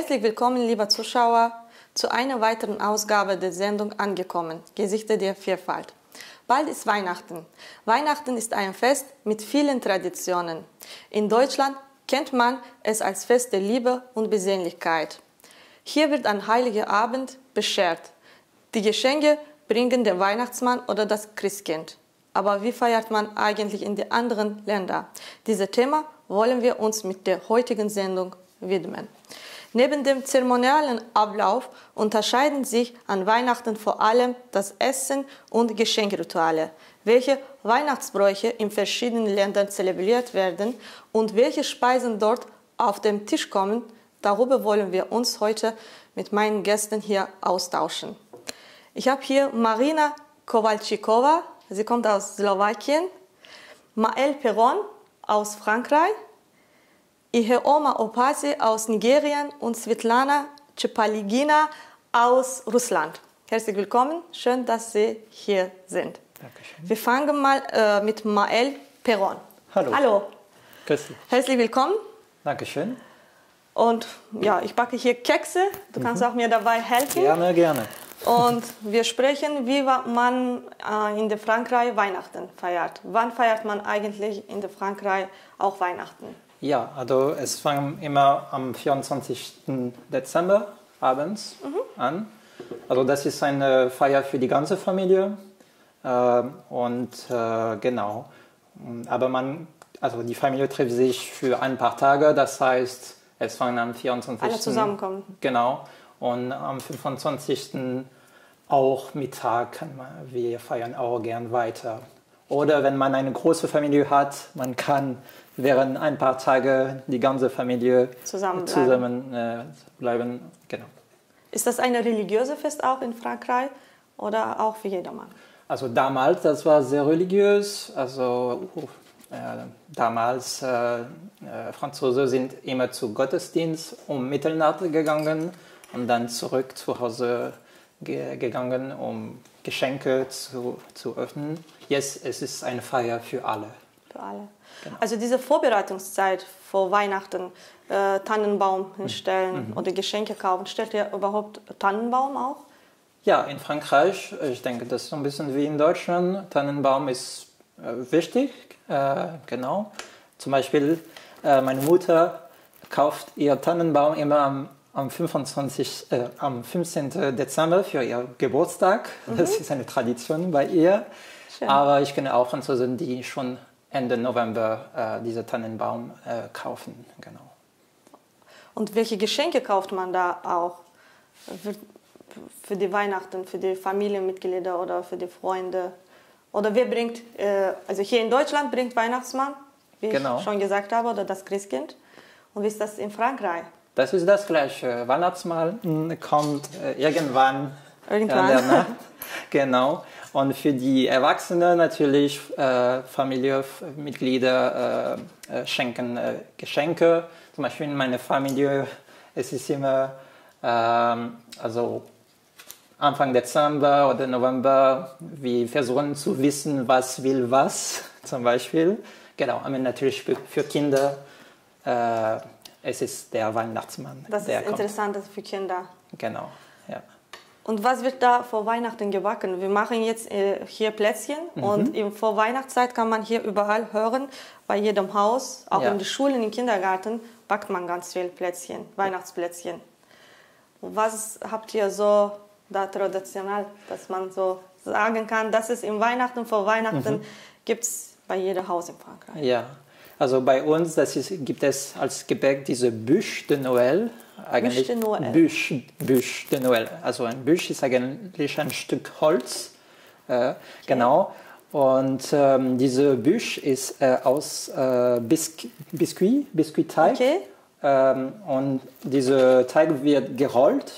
Herzlich willkommen, lieber Zuschauer, zu einer weiteren Ausgabe der Sendung angekommen, Gesichter der Vielfalt. Bald ist Weihnachten. Weihnachten ist ein Fest mit vielen Traditionen. In Deutschland kennt man es als Fest der Liebe und Besinnlichkeit. Hier wird ein heiliger Abend beschert. Die Geschenke bringen der Weihnachtsmann oder das Christkind. Aber wie feiert man eigentlich in den anderen Ländern? Dieses Thema wollen wir uns mit der heutigen Sendung widmen. Neben dem zeremoniellen Ablauf unterscheiden sich an Weihnachten vor allem das Essen und Geschenkrituale, welche Weihnachtsbräuche in verschiedenen Ländern zelebriert werden und welche Speisen dort auf den Tisch kommen. Darüber wollen wir uns heute mit meinen Gästen hier austauschen. Ich habe hier Marina Kowalczykova, sie kommt aus Slowakien, Mael Peron aus Frankreich, ihre Oma Opasi aus Nigerien und Svetlana Cepaligina aus Russland. Herzlich willkommen, schön, dass Sie hier sind. Dankeschön. Wir fangen mal äh, mit Mael Peron. Hallo. Hallo, Grüß dich. herzlich willkommen. Dankeschön. Und ja, ich backe hier Kekse. Du kannst auch mir dabei helfen. Gerne, gerne. Und wir sprechen, wie man äh, in der Frankreich Weihnachten feiert. Wann feiert man eigentlich in der Frankreich auch Weihnachten? Ja, also es fängt immer am 24. Dezember abends an. Also das ist eine Feier für die ganze Familie. Ähm, und äh, genau. Aber man, also die Familie trifft sich für ein paar Tage. Das heißt, es fängt am 24. Alle zusammenkommen. Genau. Und am 25. auch Mittag kann man, wir feiern auch gern weiter. Oder wenn man eine große Familie hat, man kann während ein paar Tage die ganze Familie Zusammenbleiben. zusammen äh, bleiben. Genau. Ist das ein religiöses Fest auch in Frankreich oder auch für jedermann? Also damals, das war sehr religiös. Also äh, damals, äh, äh, Franzosen sind immer zu Gottesdienst um Mitternacht gegangen und dann zurück zu Hause ge gegangen, um Geschenke zu, zu öffnen. Jetzt es ist eine Feier für alle. Für alle. Also diese Vorbereitungszeit vor Weihnachten, äh, Tannenbaum hinstellen oder Geschenke kaufen, stellt ihr überhaupt Tannenbaum auch? Ja, in Frankreich, ich denke, das ist so ein bisschen wie in Deutschland. Tannenbaum ist äh, wichtig, äh, genau. Zum Beispiel, äh, meine Mutter kauft ihr Tannenbaum immer am, am, 25, äh, am 15. Dezember für ihr Geburtstag. Das ist eine Tradition bei ihr. Schön. Aber ich kenne auch Franzosen, die schon Ende November äh, diesen Tannenbaum äh, kaufen. Genau. Und welche Geschenke kauft man da auch für, für die Weihnachten, für die Familienmitglieder oder für die Freunde? Oder wer bringt, äh, also hier in Deutschland bringt Weihnachtsmann, wie Genau. ich schon gesagt habe, oder das Christkind. Und wie ist das in Frankreich? Das ist das Gleiche. Weihnachtsmann kommt äh, irgendwann, Irgendwann. der Nacht. Genau. Und für die Erwachsenen natürlich äh, Familienmitglieder äh, äh, schenken äh, Geschenke. Zum Beispiel in meiner Familie es ist immer ähm, also Anfang Dezember oder November. Wir versuchen zu wissen, was will was zum Beispiel. Genau. Aber natürlich für, für Kinder äh, es ist der Weihnachtsmann. Das ist interessant für Kinder. Genau. Und was wird da vor Weihnachten gebacken? Wir machen jetzt äh, hier Plätzchen Mhm. und in vor Weihnachtszeit kann man hier überall hören, bei jedem Haus, auch Ja. in den Schulen, im Kindergarten, backt man ganz viel Plätzchen, Weihnachtsplätzchen. Was habt ihr so da traditionell, dass man so sagen kann, dass es im Weihnachten, vor Weihnachten Mhm. gibt es bei jedem Haus in Frankreich? Ja, also bei uns das ist, gibt es als Gebäck diese Bûche de Noël. Eigentlich de Noël. Bûche, Bûche de Noël. Also ein Bûche ist eigentlich ein Stück Holz. Äh, Genau. Und ähm, diese Bûche ist äh, aus äh, Bisc Biskuit, Biskuitteig. Okay. Ähm, und dieser Teig wird gerollt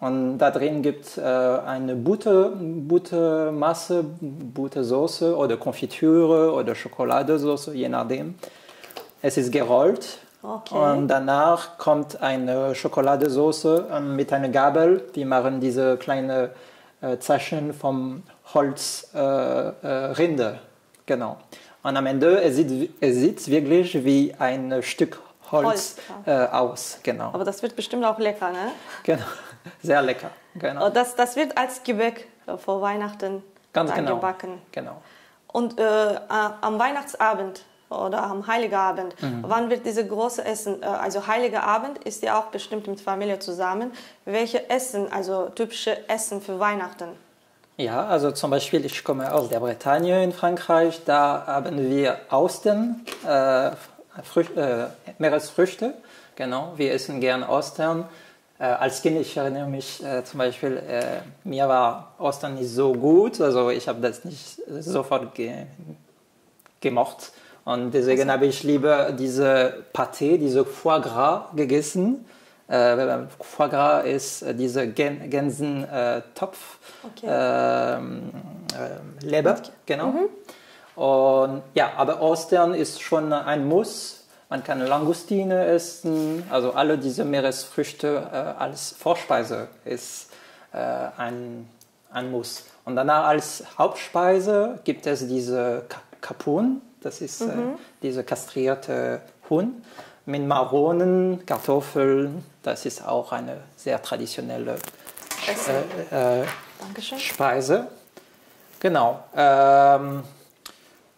und da drin gibt es äh, eine Butter, Buttermasse, Buttersoße oder Konfitüre oder Schokoladensauce, je nachdem. Es ist gerollt Okay. und danach kommt eine Schokoladensauce ähm, mit einer Gabel. Wir machen diese kleinen äh, Taschen vom Holzrinde. Äh, äh, genau. Und am Ende, es sieht, es sieht wirklich wie ein Stück Holz, Holz, äh, aus. Genau. Aber das wird bestimmt auch lecker, ne? genau. Sehr lecker. Genau. Und Das, das wird als Gebäck äh, vor Weihnachten Ganz genau. gebacken. Genau. Und äh, am Weihnachtsabend oder am Heiligabend, Mhm. wann wird diese große Essen, äh, also Heiliger Abend ist ja auch bestimmt mit Familie zusammen. Welche Essen, also typische Essen für Weihnachten? Ja, also zum Beispiel, ich komme aus der Bretagne in Frankreich, da haben wir Austern, äh, äh, Meeresfrüchte, genau, wir essen gern Austern. Äh, als Kind, ich erinnere mich äh, zum Beispiel, äh, mir war Austern nicht so gut, also ich habe das nicht sofort ge gemocht und deswegen habe ich lieber diese Pâté, diese Foie Gras gegessen. Äh, Foie Gras ist äh, dieser Gän Gänsentopf, äh, Okay. ähm, äh, Leber, genau. Und ja, aber Austern ist schon ein Muss. Man kann Langustine essen, also alle diese Meeresfrüchte äh, als Vorspeise ist ein, ein Muss. Und danach als Hauptspeise gibt es diese Ka- Kapun, das ist äh, diese kastrierte Huhn mit Maronen, Kartoffeln. Das ist auch eine sehr traditionelle äh, äh. Speise. Genau. Ähm,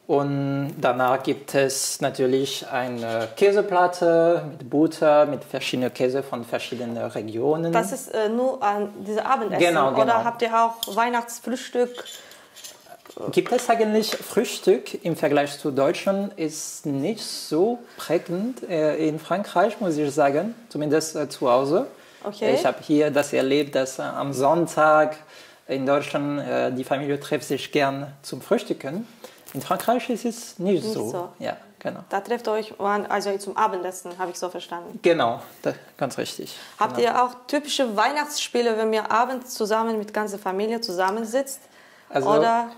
und danach gibt es natürlich eine Käseplatte mit Butter, mit verschiedenen Käse von verschiedenen Regionen. Das ist äh, nur an diese Abendessen. Genau, Oder genau. habt ihr auch Weihnachtsfrühstück? Gibt es eigentlich Frühstück im Vergleich zu Deutschland ist nicht so prägend äh, in Frankreich, muss ich sagen, zumindest äh, zu Hause. Okay. Ich habe hier das erlebt, dass äh, am Sonntag in Deutschland die Familie trifft sich gern zum Frühstücken. In Frankreich ist es nicht, Nicht so. so. Ja, genau. Da trefft ihr euch also zum Abendessen, habe ich so verstanden. Genau, ganz richtig. Habt genau. ihr auch typische Weihnachtsspiele, wenn ihr abends zusammen mit ganzer Familie zusammensitzt? Also, Oder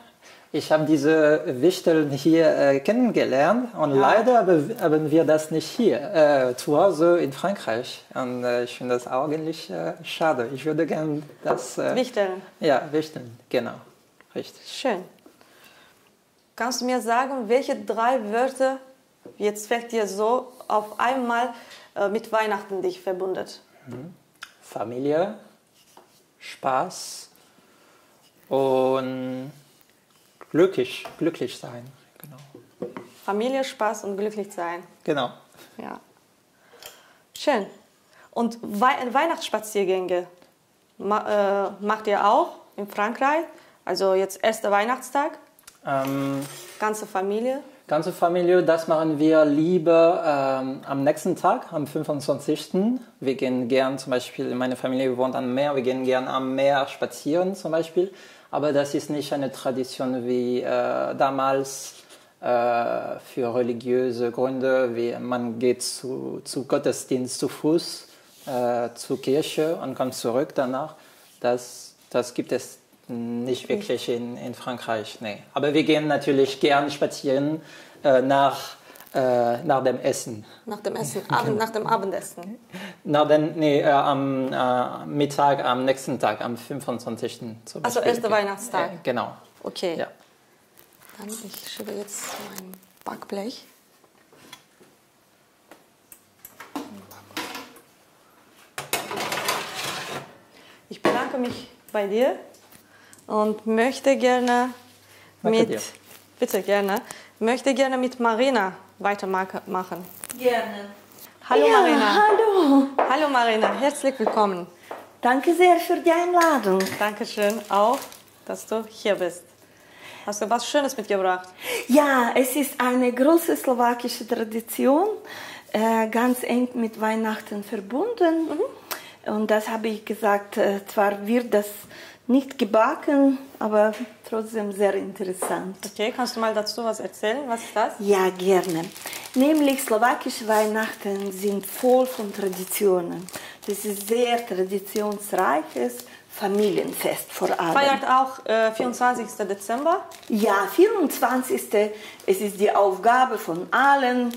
Ich habe diese Wichteln hier äh, kennengelernt und leider habe- haben wir das nicht hier äh, zu Hause in Frankreich. Und äh, ich finde das eigentlich äh, schade. Ich würde gerne das. Äh, Wichteln? Ja, Wichteln, genau. Richtig. Schön. Kannst du mir sagen, welche drei Wörter jetzt fällt dir so auf einmal äh, mit Weihnachten dich verbundet? Familie, Spaß und glücklich, glücklich sein. Genau. Familie, Spaß und glücklich sein. genau. Ja. Schön. Und Wei Weihnachtsspaziergänge ma äh, macht ihr auch in Frankreich? Also jetzt erster Weihnachtstag, Ähm, ganze Familie. Ganze Familie, das machen wir lieber ähm, am nächsten Tag, am 25. Wir gehen gern zum Beispiel, meine Familie wohnt am Meer, wir gehen gern am Meer spazieren zum Beispiel. Aber das ist nicht eine Tradition wie äh, damals äh, für religiöse Gründe, wie man geht zu, zu Gottesdienst zu Fuß äh, zur Kirche und kommt zurück danach. Das, das gibt es nicht wirklich in, in Frankreich, nee. Aber wir gehen natürlich gern spazieren äh, nach, äh, nach dem Essen. Nach dem Essen, Abend, nach dem Abendessen. Nach dem, nee, äh, am äh, Mittag, am nächsten Tag, am 25. zum Also erster Weihnachtstag. Äh, genau. Okay. Ja. Dann ich schiebe jetzt mein Backblech. Ich bedanke mich bei dir und möchte gerne Danke mit dir. bitte gerne möchte gerne mit Marina weitermachen. Gerne. Hallo ja, Marina. Hallo. Hallo Marina, herzlich willkommen. Danke sehr für die Einladung. Dankeschön auch, dass du hier bist. Hast du was Schönes mitgebracht? Ja, es ist eine große slowakische Tradition, äh, ganz eng mit Weihnachten verbunden. Und das habe ich gesagt, äh, zwar wird das nicht gebacken, aber trotzdem sehr interessant. Okay, kannst du mal dazu was erzählen? Was ist das? Ja, gerne. Nämlich slowakische Weihnachten sind voll von Traditionen. Das ist sehr traditionsreiches Familienfest vor allem. Feiert auch äh, 24. Dezember. Ja, 24. Es ist die Aufgabe von allen,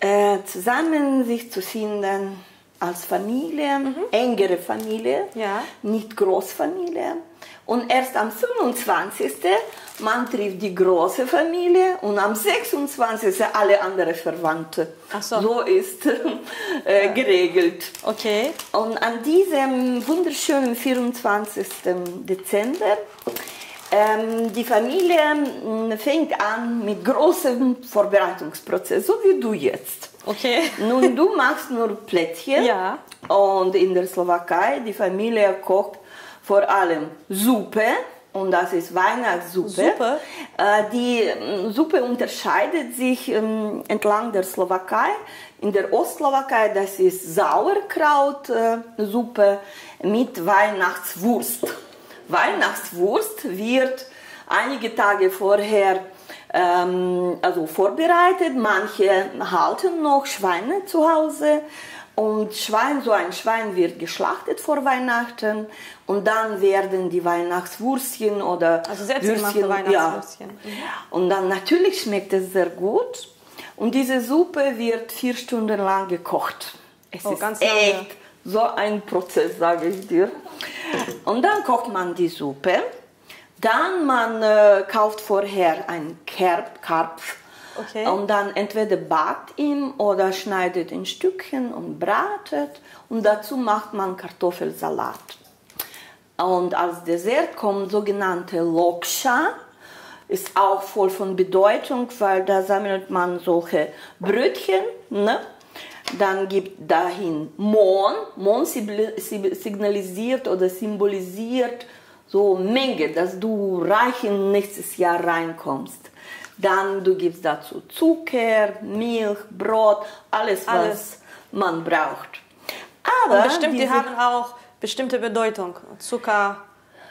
äh, zusammen sich zu finden als Familie, engere Familie, Ja. nicht Großfamilie. Und erst am 25. man trifft die große Familie und am 26. alle anderen Verwandte. Ach so. so ist äh, geregelt. Okay. Und an diesem wunderschönen 24. Dezember, ähm, die Familie mh, fängt an mit großem Vorbereitungsprozess, so wie du jetzt. Okay. Nun, du machst nur Plätzchen. Ja. Und in der Slowakei, die Familie kocht vor allem Suppe. Und das ist Weihnachtssuppe. Suppe? Äh, die ähm, Suppe unterscheidet sich ähm, entlang der Slowakei. In der Ostslowakei, das ist Sauerkrautsuppe mit Weihnachtswurst. Weihnachtswurst wird einige Tage vorher ähm, also vorbereitet. Manche halten noch Schweine zu Hause. Und Schwein, so ein Schwein wird geschlachtet vor Weihnachten und dann werden die Weihnachtswürstchen oder Also selbstgemachte Weihnachtswürstchen. Mhm. Ja. Und dann natürlich schmeckt es sehr gut. Und diese Suppe wird vier Stunden lang gekocht. Es Oh, ist ganz lange. echt so ein Prozess, sage ich dir. Und dann kocht man die Suppe. Dann man äh, kauft vorher einen Kerb, Karpf. Okay. Und dann entweder backt ihn oder schneidet in Stückchen und bratet. Und dazu macht man Kartoffelsalat. Und als Dessert kommt sogenannte Loksha. Ist auch voll von Bedeutung, weil da sammelt man solche Brötchen. Ne? Dann gibt dahin Mohn. Mohn signalisiert oder symbolisiert so Menge, dass du reich in nächstes Jahr reinkommst. Dann du gibst dazu Zucker, Milch, Brot, alles, was Alles. man braucht. Aber Und bestimmt, die haben auch bestimmte Bedeutung. Zucker,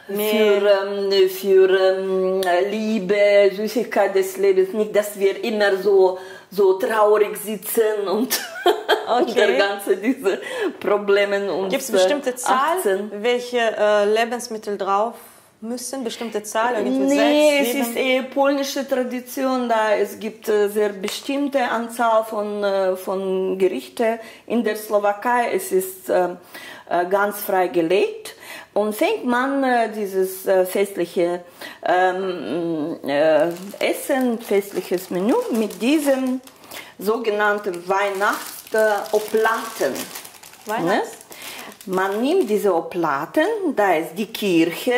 für, Mehl. ähm, für ähm, Liebe, Süßigkeit des Lebens. Nicht, dass wir immer so, so traurig sitzen und unter ganze diese Probleme uns Gibt es bestimmte äh, Zahl, achten. welche äh, Lebensmittel drauf müssen? Bestimmte Zahl? Irgendwie Nee, sechs, es ist eher polnische Tradition, da es gibt äh, sehr bestimmte Anzahl von, äh, von Gerichten in der Slowakei. Es ist äh, äh, ganz frei gelegt. Und fängt man äh, dieses äh, festliche ähm, äh, Essen, festliches Menü mit diesem sogenannten Weihnachtsoplaten. Ne? Weihnachts? Man nimmt diese Oplaten, da ist die Kirche.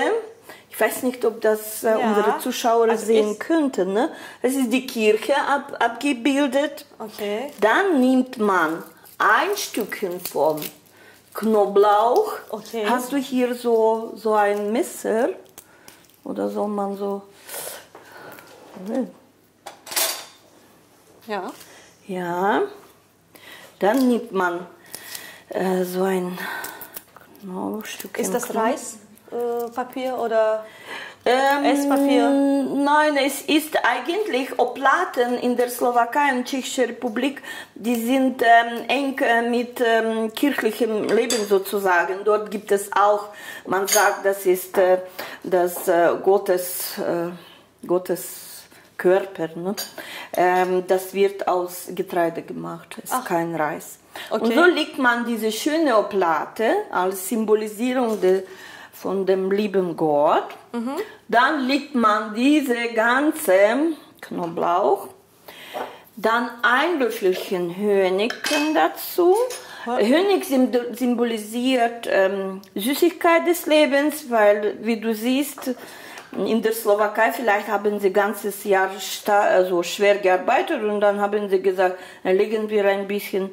Ich weiß nicht, ob das äh, Ja. unsere Zuschauer Also sehen könnten. Ne? Es ist die Kirche ab, abgebildet. Okay. Dann nimmt man ein Stückchen vom Knoblauch. Okay. Hast du hier so, so ein Messer? Oder soll man so... Ja. Ja. Dann nimmt man äh, so ein Knoblauchstückchen. Ist das Knoblauch. Äh, Papier oder Ähm, Esspapier? Nein, es ist eigentlich Oplaten in der Slowakei und Tschechische Republik, die sind ähm, eng äh, mit ähm, kirchlichem Leben sozusagen. Dort gibt es auch, man sagt, das ist äh, das äh, Gottes, äh, Gottes Körper. Ne? Ähm, das wird aus Getreide gemacht, ist kein Reis. Und Okay. so legt man diese schöne Oplate als Symbolisierung de, von dem lieben Gott. Dann legt man diese ganze Knoblauch, dann ein Löffelchen Honig dazu. Honig sym- symbolisiert ähm, Süßigkeit des Lebens, weil, wie du siehst, in der Slowakei vielleicht haben sie ganzes Jahr also schwer gearbeitet und dann haben sie gesagt, dann legen wir ein bisschen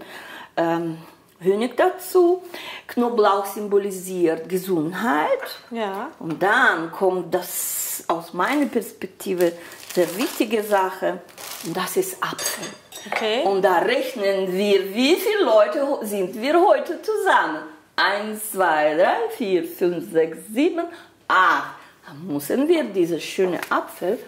ähm, Honig dazu. Knoblauch symbolisiert Gesundheit. Ja. Und dann kommt das aus meiner Perspektive sehr wichtige Sache, und das ist Apfel. Okay. Und da rechnen wir, wie viele Leute sind wir heute zusammen? Eins, zwei, drei, vier, fünf, sechs, sieben, acht. Dann müssen wir diese schöne Apfel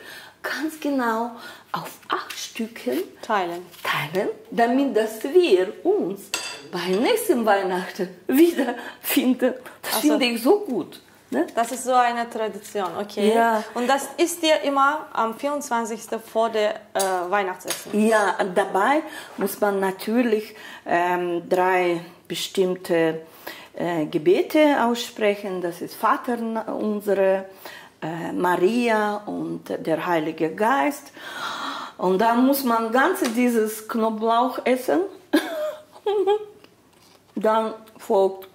ganz genau auf acht Stückchen Teilen. teilen, damit dass wir uns bei nächsten Weihnachten wiederfinden. Das Ach so. finde ich so gut. Ne? Das ist so eine Tradition, okay. Ja. Und das ist dir immer am 24. vor der äh, Weihnachtsessen. Ja, dabei muss man natürlich ähm, drei bestimmte äh, Gebete aussprechen. Das ist Vater unsere, äh, Maria und der Heilige Geist. Und dann muss man ganz dieses Knoblauch essen. dann folgt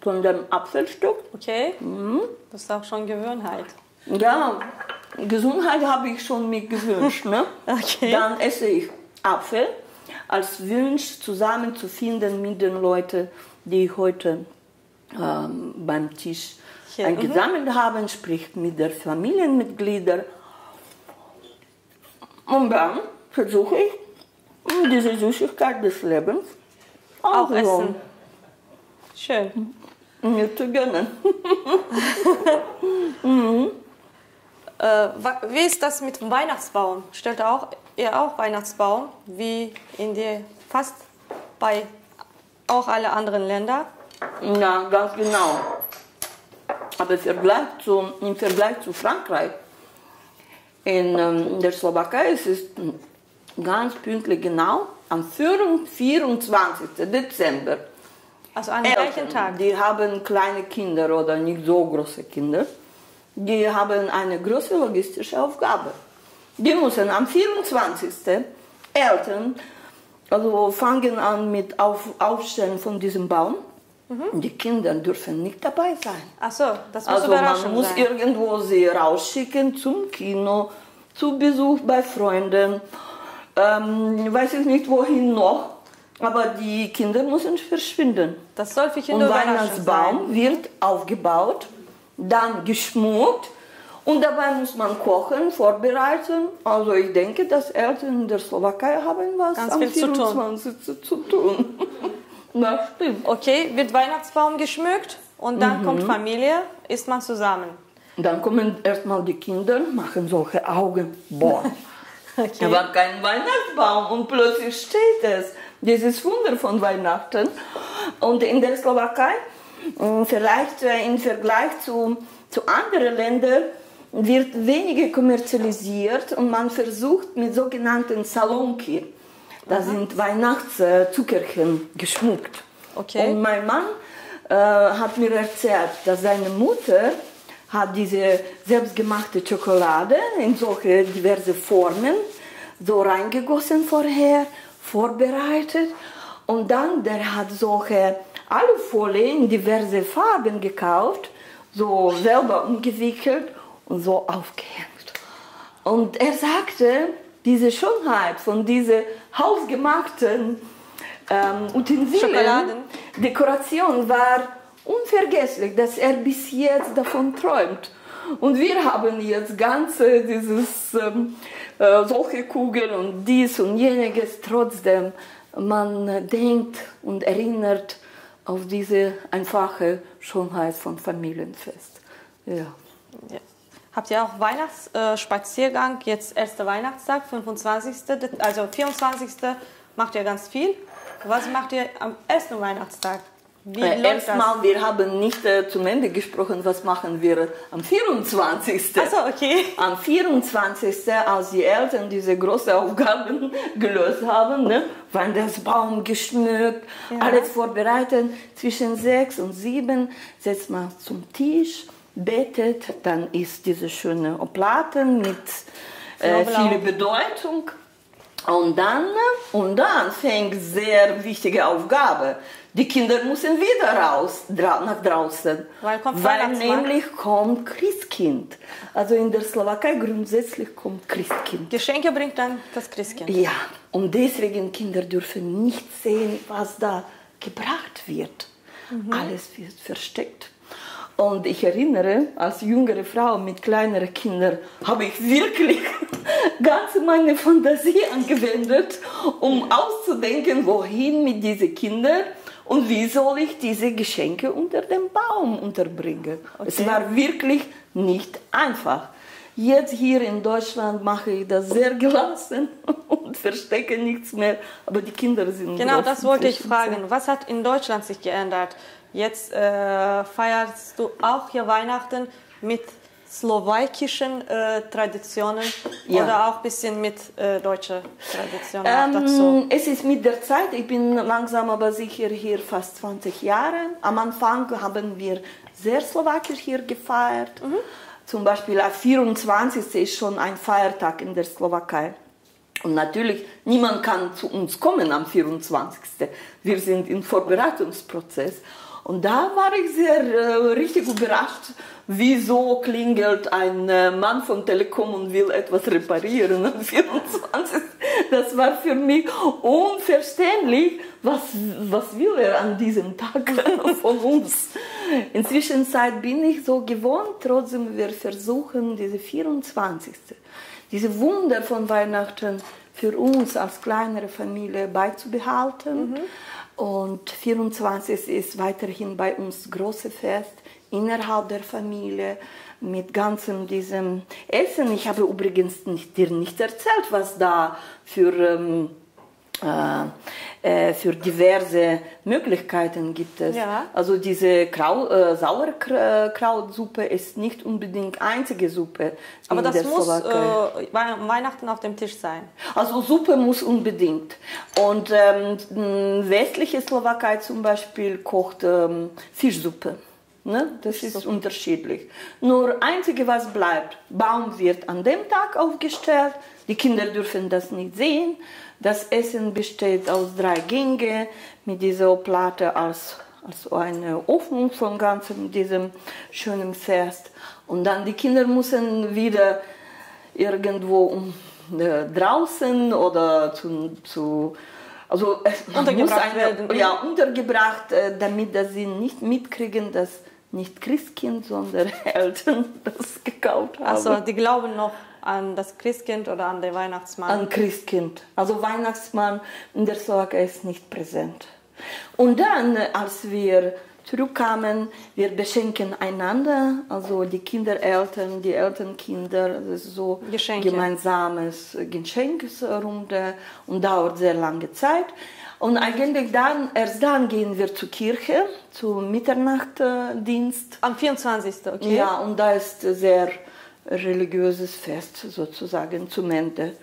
von dem Apfelstück. Okay. Das ist auch schon Gewohnheit. Ja, Gesundheit habe ich schon mir gewünscht. Ne? Okay. Dann esse ich Apfel als Wunsch zusammenzufinden mit den Leuten, die heute ähm, beim Tisch Hier, ein mhm. gesammelt haben, sprich mit der Familienmitglieder. Und dann versuche ich, diese Süßigkeit des Lebens Auch so essen. Schön. mir zu gönnen. Äh, wa- wie ist das mit dem Weihnachtsbaum? Stellt auch, ihr auch Weihnachtsbaum, wie in die fast bei auch alle anderen Länder? Ja, ganz genau. Aber im Vergleich zu, im Vergleich zu Frankreich, in ähm, der Slowakei ist es ganz pünktlich genau am 24. Dezember. Also gleichen Eltern, Tag. die haben kleine Kinder oder nicht so große Kinder, die haben eine große logistische Aufgabe. Die müssen am 24. Eltern also fangen an mit Auf, Aufstellen von diesem Baum. Mhm. Die Kinder dürfen nicht dabei sein. Ach so, das muss Also man muss sein. irgendwo sie rausschicken zum Kino, zu Besuch bei Freunden, ähm, weiß ich nicht wohin noch. Aber die Kinder müssen verschwinden. Das soll für Und Kinder Überraschung Weihnachtsbaum sein. wird aufgebaut, dann geschmückt und dabei muss man kochen, vorbereiten. Also ich denke, dass Eltern in der Slowakei haben was Ganz am viel zu tun. 24. zu tun. Das stimmt. Okay, wird Weihnachtsbaum geschmückt und dann kommt Mhm. Familie, isst man zusammen. Dann kommen erstmal die Kinder, machen solche Augen. Boah, da war kein Weihnachtsbaum und plötzlich steht es. Dieses Wunder von Weihnachten. Und in der Slowakei, mh, vielleicht äh, im Vergleich zu, zu anderen Ländern, wird weniger kommerzialisiert und man versucht mit sogenannten Salonki, das sind Weihnachtszuckerchen, geschmückt. Okay. Und mein Mann äh, hat mir erzählt, dass seine Mutter hat diese selbstgemachte Schokolade in solche diverse Formen so reingegossen vorher, vorbereitet und dann der hat solche Alufolie in diverse Farben gekauft, so selber umgewickelt und so aufgehängt. Und er sagte, diese Schönheit von diesen hausgemachten ähm, Utensilien, Schokoladen. Dekoration war unvergesslich, dass er bis jetzt davon träumt. Und wir haben jetzt ganze dieses ähm, äh, solche Kugeln und dies und jeniges. Trotzdem, man denkt und erinnert auf diese einfache Schönheit von Familienfest. Ja. Ja. Habt ihr auch Weihnachtsspaziergang? Äh? Jetzt erster Weihnachtstag, 25. De- Also 24. macht ihr ganz viel. Was macht ihr am ersten Weihnachtstag? Wie Äh? Erstmal, wir haben nicht äh, zum Ende gesprochen, was machen wir am 24. Achso, okay. Am 24., als die Eltern diese großen Aufgaben gelöst haben, ne, waren das Baum geschmückt, Ja. alles vorbereitet. Zwischen sechs und sieben setzt man zum Tisch, betet, dann ist diese schöne Oplaten mit äh, viel Bedeutung. Und dann, und dann fängt sehr wichtige Aufgabe. Die Kinder müssen wieder raus, dra nach draußen. Weil kommt Weil nämlich kommt Christkind. Also in der Slowakei grundsätzlich kommt Christkind. Geschenke bringt dann das Christkind. Ja, und deswegen Kinder dürfen nicht sehen, was da gebracht wird. Alles wird versteckt. Und ich erinnere, als jüngere Frau mit kleineren Kindern habe ich wirklich ganz meine Fantasie angewendet, um auszudenken, wohin mit diesen Kindern und wie soll ich diese Geschenke unter dem Baum unterbringen. Es Okay. war wirklich nicht einfach. Jetzt hier in Deutschland mache ich das sehr gelassen und verstecke nichts mehr, aber die Kinder sind Genau, das wollte ich fragen. Was hat in Deutschland sich geändert? Jetzt äh, feierst du auch hier Weihnachten mit slowakischen äh, Traditionen Ja. oder auch ein bisschen mit äh, deutscher Tradition auch dazu? Ähm, es ist mit der Zeit, ich bin langsam aber sicher hier fast 20 Jahre. Am Anfang haben wir sehr slowakisch hier gefeiert. Zum Beispiel am 24. ist schon ein Feiertag in der Slowakei. Und natürlich, niemand kann zu uns kommen am 24. Wir sind im Vorbereitungsprozess. Und da war ich sehr äh, richtig überrascht, wieso klingelt ein äh, Mann von Telekom und will etwas reparieren am 24. Das war für mich unverständlich, was, was will er an diesem Tag von uns. Inzwischen bin ich so gewohnt, trotzdem wir versuchen, diese 24. Diese Wunder von Weihnachten für uns als kleinere Familie beizubehalten. Und 24 ist weiterhin bei uns große Fest innerhalb der Familie mit ganzem diesem Essen. Ich habe übrigens nicht, dir nicht erzählt, was da für ähm, äh, äh, für diverse Möglichkeiten gibt es. Ja. Also diese Krau äh, Sauerkrautsuppe ist nicht unbedingt einzige Suppe Aber in das der muss äh, Wei- Weihnachten auf dem Tisch sein. Also Suppe muss unbedingt. Und ähm, westliche Slowakei zum Beispiel kocht ähm, Fischsuppe. Ne? Das ist unterschiedlich. Nur einzige, was bleibt, Baum wird an dem Tag aufgestellt. Die Kinder dürfen das nicht sehen. Das Essen besteht aus drei Gängen mit dieser Platte als, als eine Öffnung von ganzem diesem schönen Fest. Und dann die Kinder müssen wieder irgendwo äh, draußen oder zu, zu also Untergebracht muss eine, werden. ja untergebracht, äh, damit dass sie nicht mitkriegen, dass nicht Christkind, sondern Eltern das gekauft haben. Also die glauben noch an das Christkind oder an den Weihnachtsmann. An Christkind. Also Weihnachtsmann in der Slowakei ist nicht präsent. Und dann, als wir zurückkamen, wir beschenken einander, also die Kindereltern, die Elternkinder, das ist so Geschenke. gemeinsames Geschenksrunde und dauert sehr lange Zeit. Und eigentlich dann, erst dann gehen wir zur Kirche, zum Mitternachtdienst. Am 24. Okay. Ja, und da ist sehr religiöses Fest sozusagen zum Ende.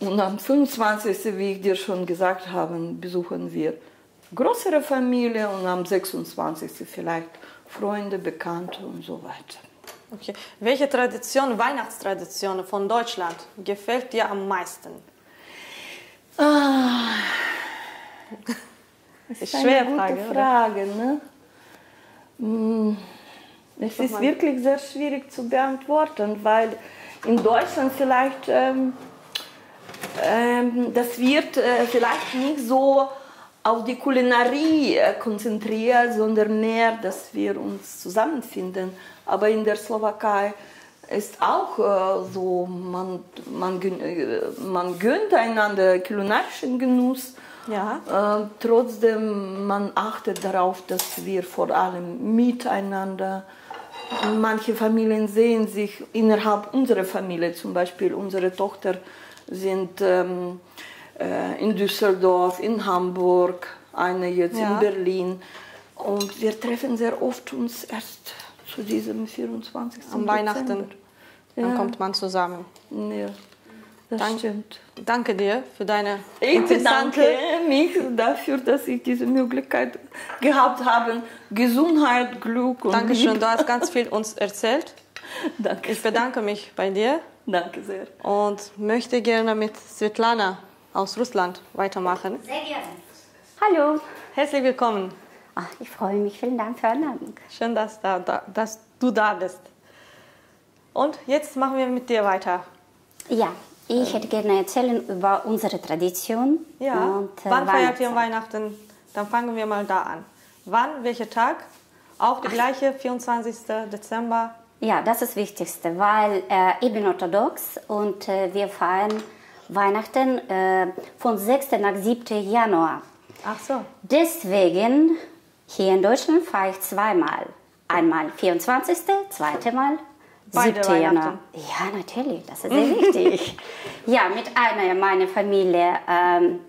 Und am 25., wie ich dir schon gesagt habe, besuchen wir größere Familie und am 26. vielleicht Freunde, Bekannte und so weiter. okay. Welche Tradition, Weihnachtstradition von Deutschland gefällt dir am meisten? Ah, Das ist eine schwere gute Frage? Frage, ne? Es ist wirklich sehr schwierig zu beantworten, weil in Deutschland vielleicht ähm, ähm, das wird äh, vielleicht nicht so auf die Kulinarie äh, konzentriert, sondern mehr, dass wir uns zusammenfinden. Aber in der Slowakei ist auch äh, so, man, man, äh, man gönnt einander kulinarischen Genuss. Ja. Äh, trotzdem, man achtet darauf, dass wir vor allem miteinander, manche Familien sehen sich innerhalb unserer Familie, zum Beispiel unsere Tochter sind ähm, äh, in Düsseldorf, in Hamburg, eine jetzt Ja. in Berlin. Und wir treffen sehr oft uns erst zu diesem 24. Am Weihnachten. Dezember. Dann Ja. kommt man zusammen. Ja, das Dank- stimmt. Danke dir für deine Ich interessante bedanke mich dafür, dass ich diese Möglichkeit gehabt habe. Gesundheit, Glück und Dankeschön, Liebe. du hast ganz viel uns erzählt. Danke, Ich bedanke mich bei dir danke sehr. und möchte gerne mit Svetlana aus Russland weitermachen. Sehr gerne. Hallo. Herzlich willkommen. Ach, ich freue mich. Vielen Dank für die Einladung. Schön, dass, da, da, dass du da bist. Und jetzt machen wir mit dir weiter. Ja, ich hätte gerne erzählen über unsere Tradition. Ja, Und, äh, wann feiert ihr. Weihnachten? Dann fangen wir mal da an. Wann, welcher Tag? Auch die gleiche, 24. Dezember. Ja, das ist das Wichtigste, weil äh, ich bin orthodox und äh, wir feiern Weihnachten äh, von 6. nach 7. Januar. Ach so. Deswegen hier in Deutschland feiere ich zweimal. Einmal 24., zweite Mal Beide 7. Januar. Ja, natürlich, das ist sehr wichtig. ja, mit einer meiner Familie, ähm,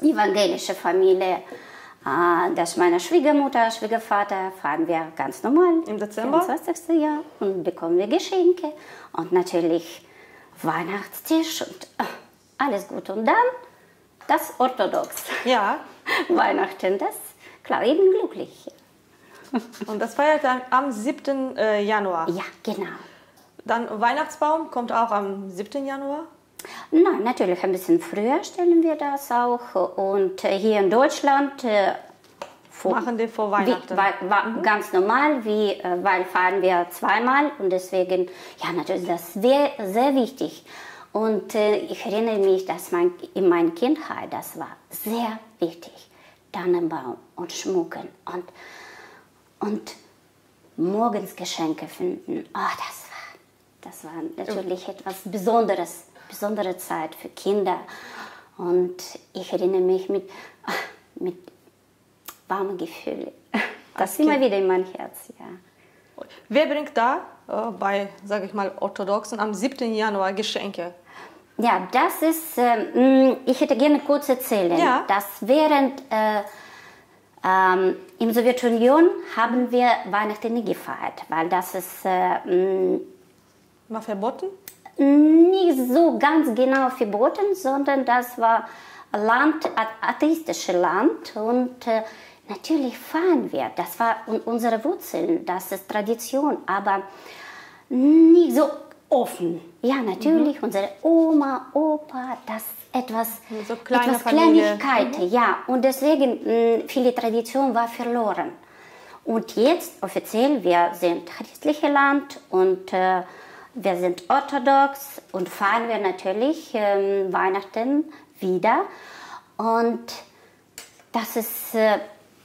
evangelische Familie Äh, das meine Schwiegermutter, Schwiegervater fahren wir ganz normal. Im Dezember? 24. Jahr und bekommen wir Geschenke und natürlich Weihnachtstisch und äh, alles gut. Und dann das Orthodox. Ja. Weihnachten, das, klar, bin glücklich. Und das feiert dann am 7. äh, Januar. Ja, genau. Dann Weihnachtsbaum kommt auch am 7. Januar. Nein, natürlich ein bisschen früher stellen wir das auch. Und äh, hier in Deutschland äh, vor, Machen die vor wie, Weihnachten. wa, wa, ganz normal, wie, äh, weil fahren wir zweimal und deswegen, ja, natürlich, das wäre sehr wichtig. Und äh, ich erinnere mich, dass mein, in meiner Kindheit, das war sehr wichtig. Tannenbaum und Schmucken und, und morgens Geschenke finden. Oh, das das war natürlich etwas Besonderes, besondere Zeit für Kinder. Und ich erinnere mich mit, ah, mit warmen Gefühlen. Das Als immer wieder in mein Herz, ja. Wer bringt da äh, bei, sage ich mal, Orthodoxen am 7. Januar Geschenke? Ja, das ist, ähm, ich hätte gerne kurz erzählen, Ja. dass während äh, ähm, in der Sowjetunion haben wir Weihnachten nie gefeiert, weil das ist äh, Mal verboten? nicht so ganz genau verboten, sondern das war Land, a- atheistische Land und äh, natürlich feiern wir. Das war un- unsere Wurzeln, das ist Tradition, aber nicht so offen. Ja, natürlich, unsere Oma, Opa, das etwas, So kleine etwas. Kleinigkeiten, ja. Und deswegen, mh, viele Tradition war verloren. Und jetzt offiziell, wir sind christliches Land und äh, wir sind orthodox und feiern wir natürlich ähm, Weihnachten wieder. Und das ist, äh,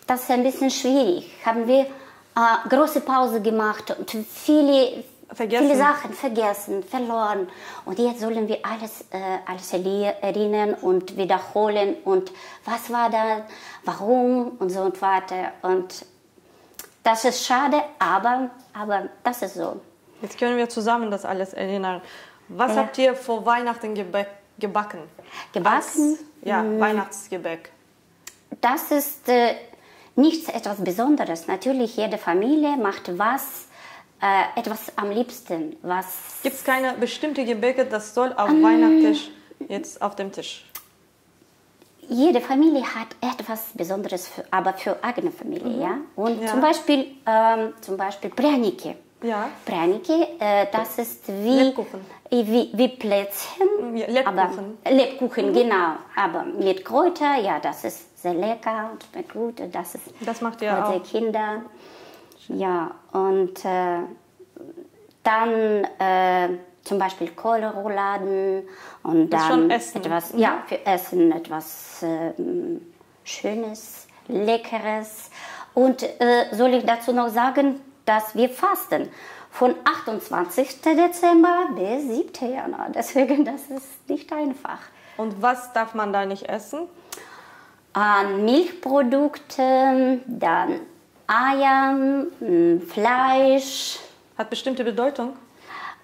das ist ein bisschen schwierig. Haben wir äh, große Pause gemacht und viele, Vergessen. viele Sachen vergessen, verloren. Und jetzt sollen wir alles, äh, alles erinnern und wiederholen und was war da, warum und so und weiter. Und das ist schade, aber, aber das ist so. Jetzt können wir zusammen das alles erinnern. Was Ja. habt ihr vor Weihnachten gebe gebacken? Gebacken? Als, ja, Weihnachtsgebäck. Das ist äh, nichts etwas Besonderes. Natürlich, jede Familie macht was, äh, etwas am liebsten. Was Gibt es keine bestimmte Gebäcke, das soll auf Ähm. Weihnachtstisch jetzt auf dem Tisch? jede Familie hat etwas Besonderes, für, aber für eigene Familie, ja. Und Ja. zum Beispiel, ähm, zum Beispiel Prяники. ja. Praniki. Äh, das ist wie, Lebkuchen. wie, wie Plätzchen. Ja, Lebkuchen. Aber, Lebkuchen, mhm. genau. Aber mit Kräuter, ja, das ist sehr lecker und schmeckt gut. Das ist das macht ihr für auch. die Kinder. Ja, und äh, dann äh, zum Beispiel Kohleroladen und das dann etwas, mhm. ja, für Essen etwas ähm, Schönes, Leckeres. Und äh, soll ich dazu noch sagen, dass wir fasten von 28. Dezember bis 7. Januar. Deswegen, das ist nicht einfach. Und was darf man da nicht essen? An Milchprodukten, dann Eier, m, Fleisch. Hat bestimmte Bedeutung?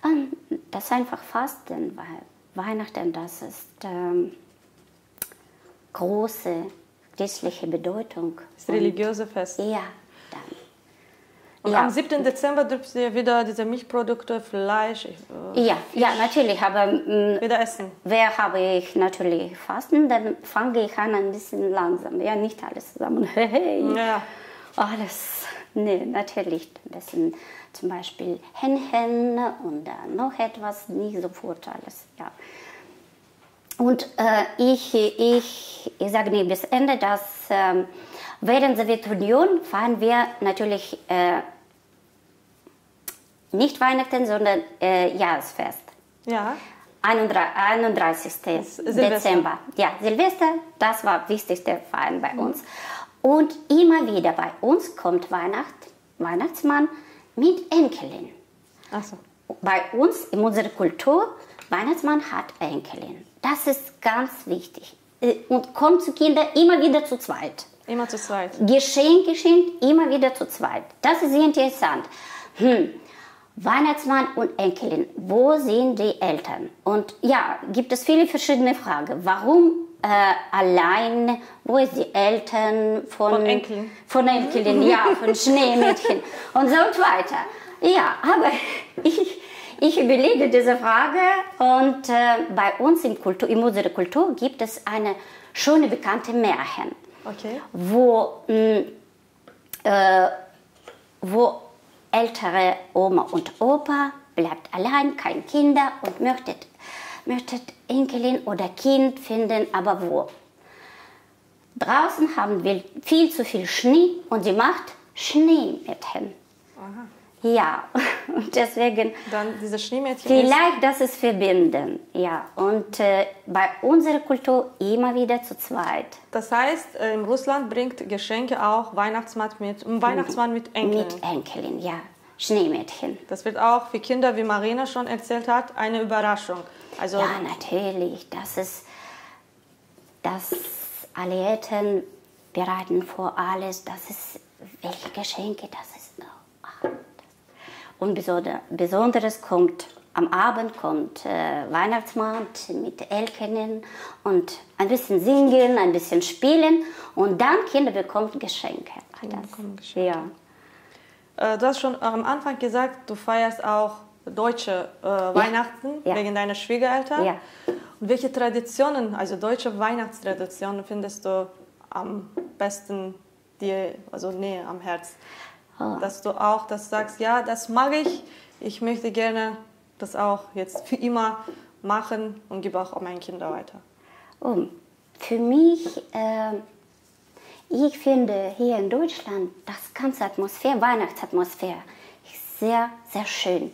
Ähm, Das ist einfach Fasten, weil Weihnachten, das ist ähm, große christliche Bedeutung. Das religiöse Fest. Ja. Und ja. am 7. Dezember dürft ihr wieder diese Milchprodukte, Fleisch, äh, Ja, ja, natürlich, aber mm, wieder essen. wer habe ich natürlich Fasten, dann fange ich an ein bisschen langsam. Ja, nicht alles zusammen. Hey, Ja. Alles. Nee, natürlich. Das sind zum Beispiel Hähnchen und dann noch etwas, nicht sofort alles. Ja. Und äh, ich, ich, ich sage nicht bis Ende, dass ähm, während der Sowjetunion feiern wir natürlich äh, nicht Weihnachten, sondern äh, Jahresfest. Ja. 31. Silvester. Dezember. Ja, Silvester, das war wichtigste Feiern bei uns. Und immer wieder bei uns kommt Weihnacht, Weihnachtsmann mit Enkelin. Achso. Bei uns in unserer Kultur, Weihnachtsmann hat Enkelin. Das ist ganz wichtig. Äh, Und kommt zu Kindern immer wieder zu zweit. Immer zu zweit. Geschenk, Geschenk, immer wieder zu zweit. Das ist sehr interessant. Hm. Weihnachtsmann und Enkelin, wo sind die Eltern? Und ja, gibt es viele verschiedene Fragen. Warum äh, allein, wo ist die Eltern von, Von Enkeln. von Enkeln, ja, von Schneemädchen und so weiter. Ja, aber ich, ich überlege diese Frage und äh, bei uns in, Kultur, in unserer Kultur gibt es eine schöne bekannte Märchen, Okay. wo, mh, äh, wo ältere Oma und Opa bleibt allein, kein Kinder und möchte, möchte Enkelin oder Kind finden, aber wo? Draußen haben wir viel zu viel Schnee und sie macht Schneemädchen. Ja, und deswegen Dann diese Schneemädchen. vielleicht das ist verbinden. Ja, und äh, bei unserer Kultur immer wieder zu zweit. Das heißt, äh, in Russland bringt Geschenke auch Weihnachtsmann mit, Weihnachtsmann mit Enkeln. Mit Enkelin, ja. Schneemädchen. Das wird auch für Kinder, wie Marina schon erzählt hat, eine Überraschung. Also Ja, natürlich. Das ist, das alle Eltern bereiten vor alles. Das ist, welche Geschenke, das ist. Das. Und besonder, Besonderes kommt, am Abend kommt äh, Weihnachtsmann mit Elkenen und ein bisschen singen, ein bisschen spielen und dann Kinder bekommen Geschenke. Kinder bekommen Geschenke. Ja. Äh, du hast schon am Anfang gesagt, du feierst auch deutsche äh, Weihnachten ja. wegen deiner Schwiegereltern. Ja. Und welche Traditionen, also deutsche Weihnachtstraditionen, findest du am besten dir, also näher am Herz? Oh. Dass du auch das sagst, ja, das mag ich, ich möchte gerne das auch jetzt für immer machen und gebe auch an meine Kinder weiter. Oh, für mich, äh, ich finde hier in Deutschland das ganze Atmosphäre, Weihnachtsatmosphäre, sehr, sehr schön.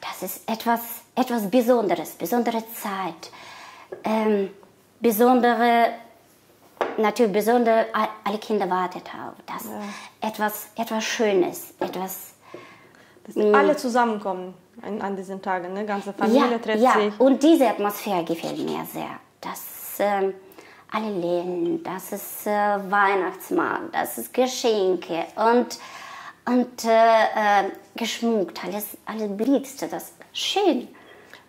Das ist etwas, etwas Besonderes, besondere Zeit, ähm, besondere, natürlich besondere, a- alle Kinder warten auf das, etwas, etwas Schönes, etwas Dass Mm. alle zusammenkommen an, an diesen Tagen, ne? ganze Familie trifft ja, sich. und diese Atmosphäre gefällt mir sehr. Das ähm, alle lächeln, das ist äh, Weihnachtsmarkt, das ist Geschenke und, und äh, äh, geschmückt, alles, alles blitzt, das schön.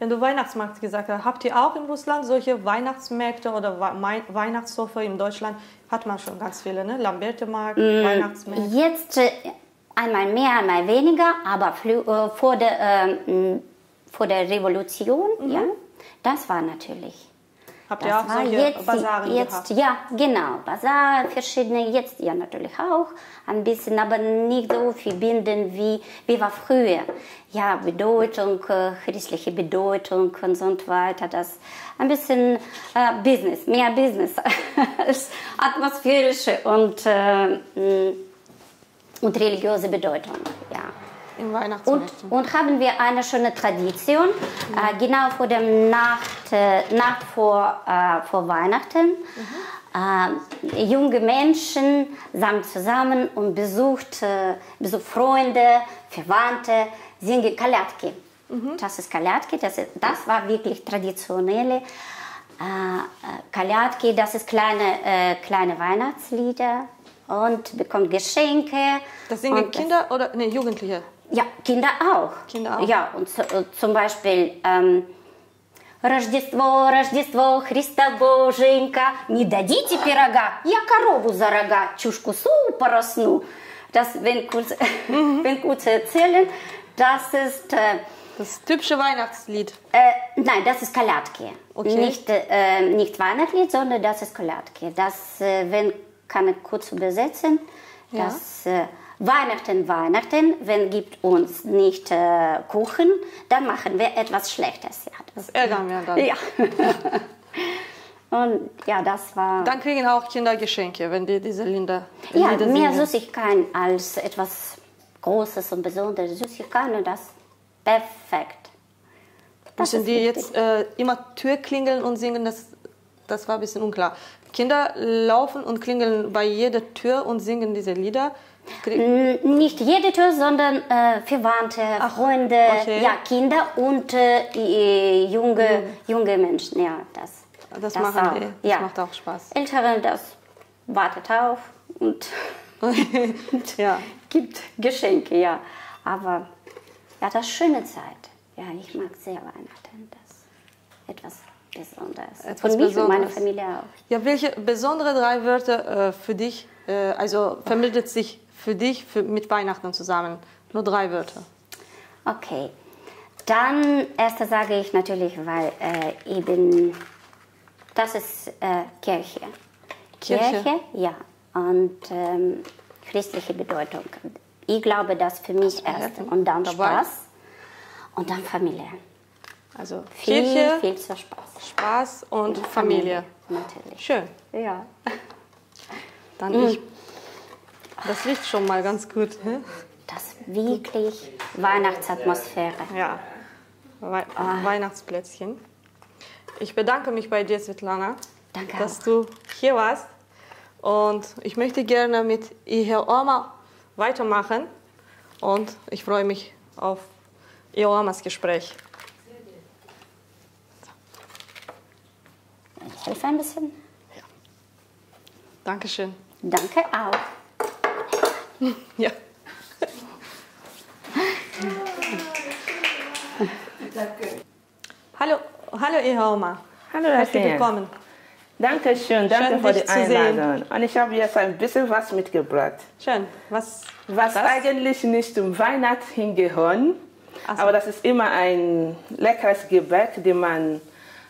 Wenn du Weihnachtsmarkt gesagt hast, habt ihr auch in Russland solche Weihnachtsmärkte oder Mei- Weihnachtshofe in Deutschland? Hat man schon ganz viele, ne? Lambertemarkt, Mm. Weihnachtsmärkte. Jetzt äh, einmal mehr, einmal weniger, aber äh, vor, der, ähm, vor der Revolution, ja, das war natürlich. Habt Das ihr auch solche jetzt, Basaren jetzt, gehabt? Ja, genau. Basar, verschiedene, jetzt ja natürlich auch ein bisschen, aber nicht so verbinden wie, wie war früher. Ja, Bedeutung, äh, christliche Bedeutung und so weiter. Das ein bisschen äh, Business, mehr Business als atmosphärische und, äh, mh, und religiöse Bedeutung. Ja. In Und, Weihnachtsmärkten. und haben wir eine schöne Tradition, äh, genau vor dem Nacht, äh, Nacht vor, äh, vor Weihnachten. Äh, junge Menschen sammeln zusammen und besucht, äh, besucht Freunde, Verwandte, singen Kalatki. Das ist Kalatki, das, ist, das war wirklich traditionelle äh, Kalatki, das ist kleine, kleine Weihnachtslieder und bekommt Geschenke. Das singen und Kinder oder ne, Jugendliche? ja, Kinder auch. Kinder auch. Ja, und zu, äh, zum Beispiel ähm, Рождество, Рождество, Христа Боженька, не дадите пирога, я корову за рога, чушку су поросну. Das, wenn kurz, wenn kurz erzählen, das ist, äh, Das typische Weihnachtslied. äh, nein, das ist Kalatke. Okay. Nicht, äh, nicht Weihnachtslied, sondern das ist Kalatke. Das, äh, wenn, kann ich kurz übersetzen, Ja. das äh, Weihnachten, Weihnachten, wenn gibt uns nicht äh, Kuchen, dann machen wir etwas Schlechtes. Ja, das, Das ärgern wir dann. ja. Und ja, das war Dann kriegen auch Kinder Geschenke, wenn die diese Lieder, ja, Lieder mehr singen. Süßigkeiten als etwas Großes und Besonderes. Süßigkeiten und das perfekt. Das Müssen die wichtig. jetzt äh, immer Tür klingeln und singen? Das, das war ein bisschen unklar. Kinder laufen und klingeln bei jeder Tür und singen diese Lieder. Nicht jede Tür, sondern äh, Verwandte, Freunde, okay. ja, Kinder und äh, junge, junge Menschen. Ja, das, Das machen auch. die. Das Ja. macht auch Spaß. Ältere, das wartet auf und Ja. gibt Geschenke, ja. Aber ja, das ist schöne Zeit. Ja, ich mag sehr Weihnachten. Das etwas Besonderes. Etwas Von mich und meiner Besonderes. Familie auch. Ja, welche besondere drei Wörter äh, für dich, äh, also vermittelt sich für dich für, mit Weihnachten zusammen? Nur drei Wörter. Okay. Dann erste sage ich natürlich, weil äh, eben das ist äh, Kirche. Kirche? ja. Und ähm, christliche Bedeutung. Ich glaube, das für mich wir erst. Und dann dabei? Spaß. Und dann Familie. Also Viel, Kirche, viel zu Spaß. Spaß und Familie. Natürlich. Schön. Ja. Dann Mhm. ich. Das riecht schon mal ganz gut. hä? Das wirklich Weihnachtsatmosphäre. Ja. Wei Weihnachtsplätzchen. Ich bedanke mich bei dir, Svetlana, Danke dass auch. du hier warst. Und ich möchte gerne mit Ihr Oma weitermachen. Und ich freue mich auf Ihr Omas Gespräch. Ich helfe ein bisschen. Dankeschön. Danke auch. Ja. Hallo, hallo Ihr Oma. Hallo, Herzlich willkommen. Danke schön, danke Schön, für die. Einladung. Und ich habe jetzt ein bisschen was mitgebracht, Schön. Was? was das? eigentlich nicht zum Weihnachten hingehört, so. aber das ist immer ein leckeres Gebäck, den man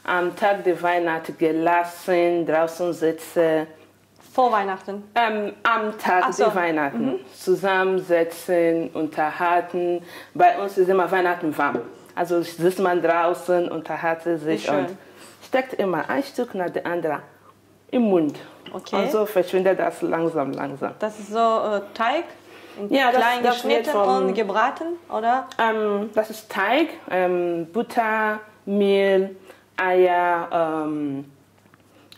am Tag der Weihnachten gelassen draußen sitzt. Vor Weihnachten. Ähm, am Tag so. der Weihnachten zusammensetzen, unterhalten. Bei uns ist immer Weihnachten warm. Also sitzt man draußen, unterhalten sich und steckt immer ein Stück nach dem anderen im Mund. Okay. Und so verschwindet das langsam, langsam. Das ist so äh, Teig, in Ja, klein das geschnitten vom- und gebraten, oder? Ähm, das ist Teig, ähm, Butter, Mehl, Eier, ähm,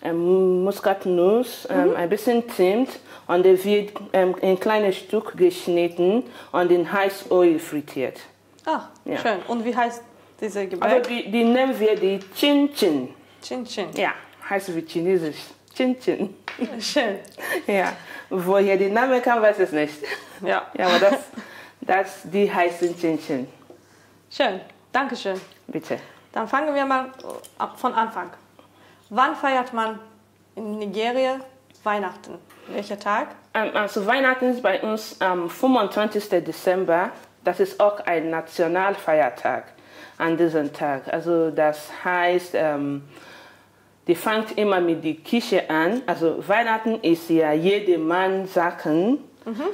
ähm, Muskatnuss, ähm, ein bisschen Zimt und der wird ähm, in kleine Stück geschnitten und in heißes Öl frittiert. Ah, Ja. schön. Und wie heißt diese Also Gebäck? die, die nennen wir die Chin Chin. Chin Chin. Ja, heißt wie Chinesisch. Chin Chin. Schön. Ja, woher der Name kam, weiß ich nicht. Ja. Ja, aber das, das die heißen Chin Chin. Schön. Dankeschön. Bitte. Dann fangen wir mal ab von Anfang. Wann feiert man in Nigeria Weihnachten? Welcher Tag? Ähm, Also Weihnachten ist bei uns am 25. Dezember. Das ist auch ein Nationalfeiertag an diesem Tag. Also das heißt, ähm, die fängt immer mit der Kirche an. Also Weihnachten ist ja jedermann Sachen,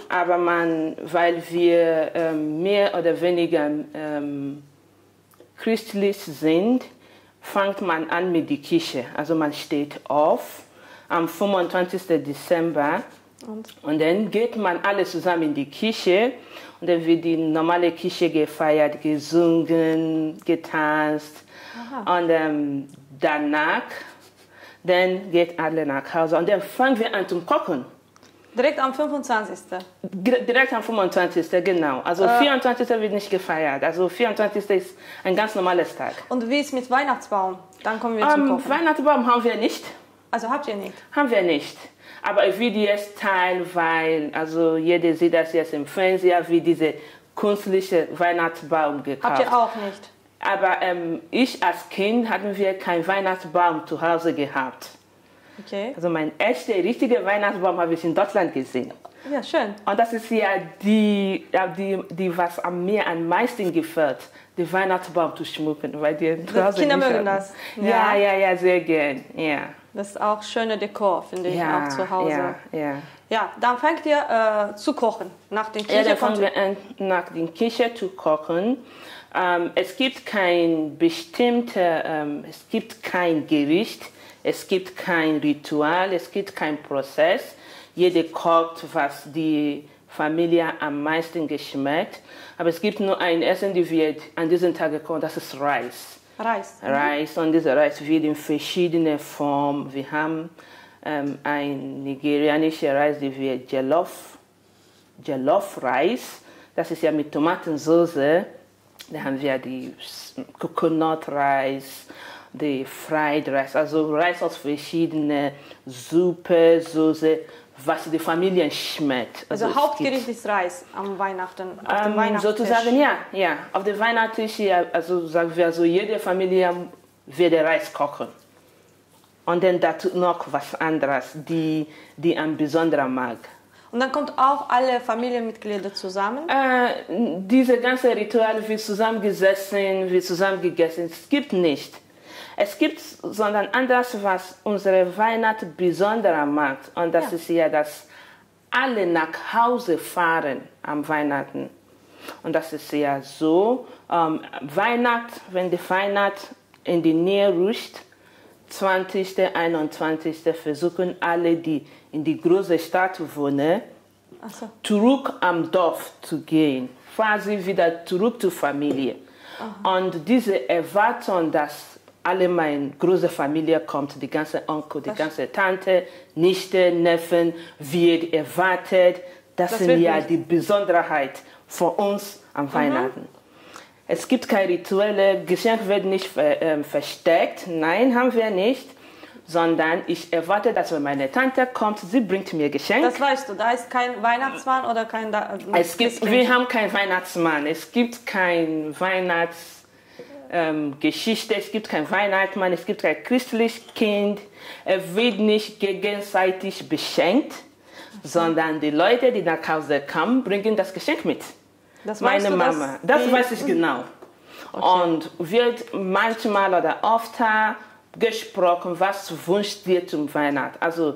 aber man, weil wir ähm, mehr oder weniger ähm, christlich sind, fängt man an mit der Kirche. Also man steht auf am 25. Dezember und, dann geht man alle zusammen in die Kirche und dann wird die normale Kirche gefeiert, gesungen, getanzt und ähm, danach dann geht alle nach Hause und dann fangen wir an zu kochen. Direkt am 25. Dire- Direkt am 25. genau. Also 24. wird nicht gefeiert. Also 24. ist ein ganz normales Tag. Und wie ist mit Weihnachtsbaum? Dann kommen wir zum Ähm, Kochen. Weihnachtsbaum haben wir nicht. Also habt ihr nicht? Haben wir nicht. Aber ich will jetzt teilen, weil also jeder sieht das jetzt im Fernseher, wie diese künstliche Weihnachtsbaum gekauft. Habt ihr auch nicht? Aber ähm, ich als Kind hatten wir keinen Weihnachtsbaum zu Hause gehabt. Okay. Also mein echter, richtiger Weihnachtsbaum habe ich in Deutschland gesehen. Ja, schön. Und das ist ja die, ja, die, die was mir am meisten gefällt, den Weihnachtsbaum zu schmücken, weil die Hause Kinder mögen das. Ja, Ja. ja, ja, sehr gern. Ja. Das ist auch schöne Dekor, finde ich, Ja, auch zu Hause. ja, ja. Ja, dann fängt ihr äh, zu kochen. Nach den Ja, Kirche dann kommt fangen wir an, nach den Küche zu kochen. Ähm, es gibt kein bestimmte, ähm, es gibt kein Gericht, es gibt kein Ritual, es gibt kein Prozess. Jeder kocht, was die Familie am meisten geschmeckt. Aber es gibt nur ein Essen, das wird an diesem Tag gekocht, das ist Reis. Reis. Reis und dieser Reis wird in verschiedenen Formen. Wir haben ähm, ein nigerianischer Reis, der wird Jollof, Jollof Reis. Das ist ja mit Tomatensauce. Da haben wir die Coconut Reis, die Fried Reis, also Reis aus verschiedenen Suppe, Soße, was die Familien schmeckt. Also es Hauptgericht ist Reis am Weihnachten, auf ähm, Weihnachtstisch. sozusagen ja, ja. Auf dem Weihnachtstisch, ja, also sagen wir so, jede Familie werde Reis kochen. Und dann dazu noch was anderes, die, die am besonderen mag. Und dann kommt auch alle Familienmitglieder zusammen. Äh, diese ganze Rituale, wie zusammengesessen, wie zusammengegessen, es gibt nicht. Es gibt, sondern anders, was unsere Weihnacht besonderer macht. Und das Ja. ist ja, dass alle nach Hause fahren am Weihnachten. Und das ist ja so, ähm, Weihnacht, wenn die Weihnacht in die Nähe rückt, 20., 21. versuchen alle, die in die große Stadt wohnen, so. zurück am Dorf zu gehen, quasi wieder zurück zur Familie. Und diese Erwartung, dass alle meine große Familie kommt, die ganze Onkel, die ganze Tante, Nichte, Neffen, wird erwartet, das, Das sind ja nicht. die Besonderheit für uns am Weihnachten. Es gibt keine rituelle, Geschenk wird nicht ähm, versteckt, nein, haben wir nicht, sondern ich erwarte, dass wenn meine Tante kommt, sie bringt mir Geschenk. Das weißt du, da ist kein Weihnachtsmann oder kein da Es gibt, wir haben keinen Weihnachtsmann, es gibt keine Weihnachtsgeschichte, ähm, Geschichte, es gibt keinen Weihnachtsmann, es gibt kein christliches Kind, er wird nicht gegenseitig beschenkt, sondern die Leute, die nach Hause kommen, bringen das Geschenk mit. Das weißt Meine Mama, das die- weiß ich genau. Und wird manchmal oder oft gesprochen, was wünscht dir zum Weihnachten? Also